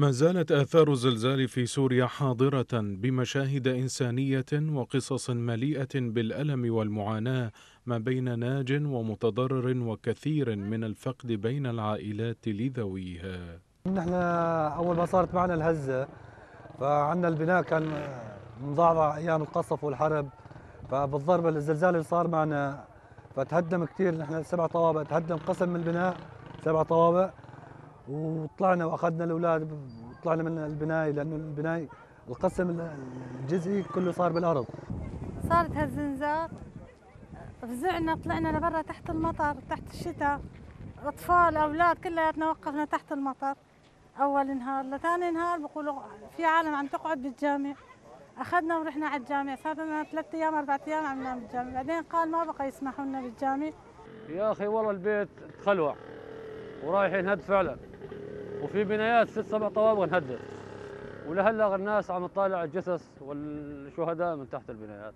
ما زالت آثار الزلزال في سوريا حاضرة بمشاهد إنسانية وقصص مليئة بالألم والمعاناة ما بين ناج ومتضرر وكثير من الفقد بين العائلات لذويها. نحن أول ما صارت معنا الهزة فعندنا البناء كان مضاعف أيام القصف والحرب فبالضرب الزلزال اللي صار معنا فتهدم كثير نحن سبع طوابق تهدم قسم من البناء سبع طوابق وطلعنا وأخذنا الأولاد وطلعنا من البنايه لأنه البنايه القسم الجزئي كله صار بالأرض. صارت هالزنزار. فزعنا طلعنا لبرا تحت المطر تحت الشتاء. أطفال أولاد كلياتنا وقفنا تحت المطر. أول نهار لثاني نهار بقولوا في عالم عم تقعد بالجامع. أخذنا ورحنا على الجامع. صار لنا ثلاث أيام أربع أيام عم بالجامع. بعدين قال ما بقى يسمحوا لنا بالجامع. يا أخي والله البيت تخلوع ورايحين هد فعلا. وفي بنايات ست سبع طوابق انهدت ولهلا الناس عم تطالع الجثث والشهداء من تحت البنايات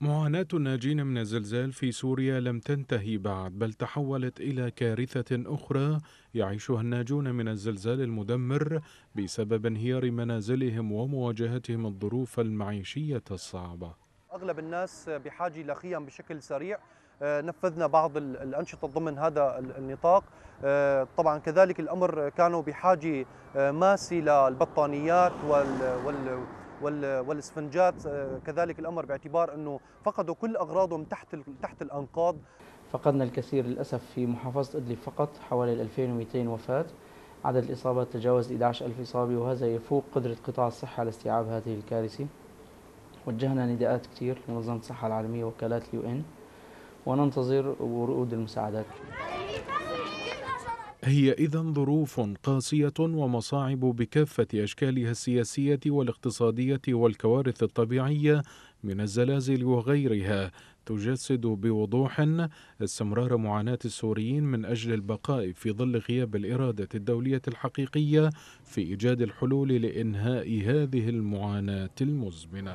معاناة الناجين من الزلزال في سوريا لم تنتهي بعد بل تحولت إلى كارثة أخرى يعيشها الناجون من الزلزال المدمر بسبب انهيار منازلهم ومواجهتهم الظروف المعيشية الصعبة. أغلب الناس بحاجة إلى خيم بشكل سريع نفذنا بعض الأنشطة ضمن هذا النطاق. آه، طبعا كذلك الأمر كانوا بحاجة آه، ماسي للبطانيات وال والإسفنجات. كذلك الأمر باعتبار أنه فقدوا كل أغراضهم تحت تحت الأنقاض. فقدنا الكثير للأسف في محافظة إدلب فقط حوالي 2200 وفاة. عدد الإصابات تجاوز 11000 إصابة وهذا يفوق قدرة قطاع الصحة على استيعاب هذه الكارثة. وجهنا نداءات كثير لمنظمة الصحة العالمية وكالات اليو إن. وننتظر ورود المساعدات هي إذا ظروف قاسية ومصاعب بكافة أشكالها السياسية والاقتصادية والكوارث الطبيعية من الزلازل وغيرها تجسد بوضوح استمرار معاناة السوريين من أجل البقاء في ظل غياب الإرادة الدولية الحقيقية في إيجاد الحلول لإنهاء هذه المعاناة المزمنة.